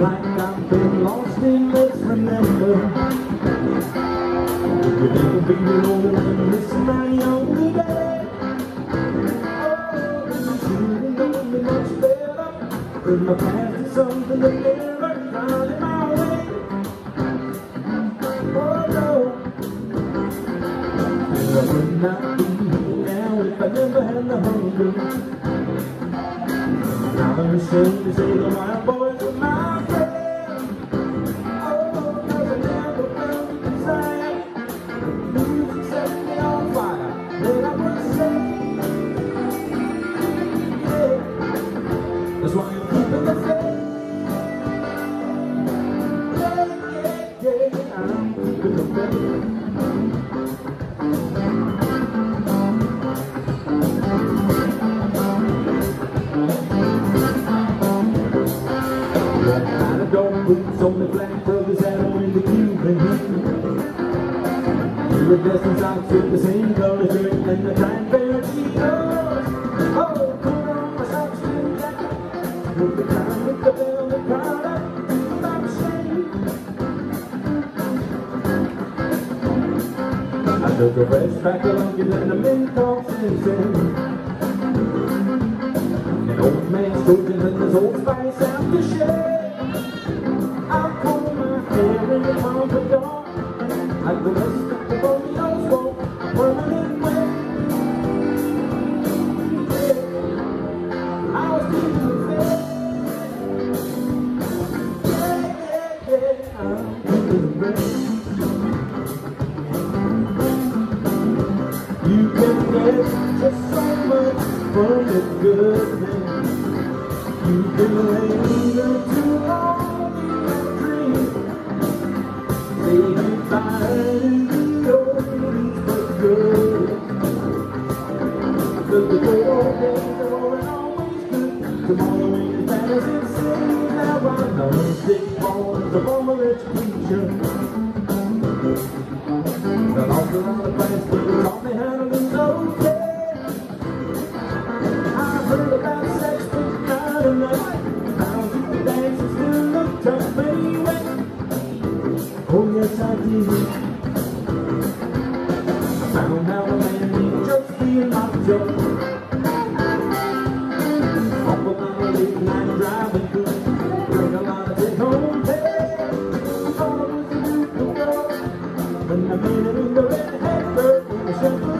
like I've been lost in let's remember You'll never be alone in this my only day Oh, you know me much better Cause my past is something that never found in my way Oh, no And I would not be here now if I never had the hunger Now I'm ashamed to say that my boy boots on the black brothers are in the dressing socks the same color shirt and the time pair took a of lunches and a menthol sensation. An old man's coaching and his old spice after shave. I'll comb my hair in the pompadour Like the rest of the from the good thing You can linger too long that dream. Say goodbye to the old but good. Cause the good old days are always good Tomorrow ain't as bad as it seems. Now I know sick bones of all rich preacher Oh yes I did I found out a man named joke Off of my late night driving a home pay Thought it was a beautiful girl When I in the red hat bird in the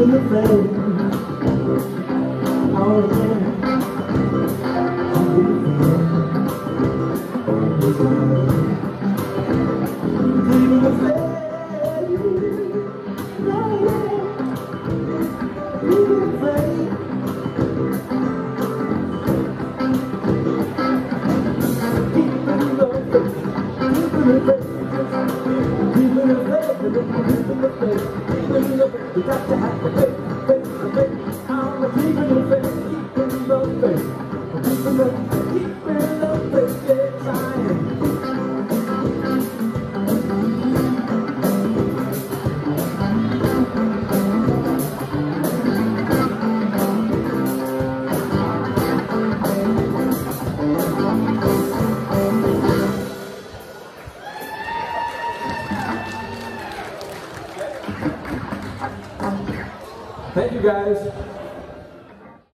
Keeping the faith. Oh yeah. Keeping the faith. Oh yeah. Okay, okay, okay. Thank you guys.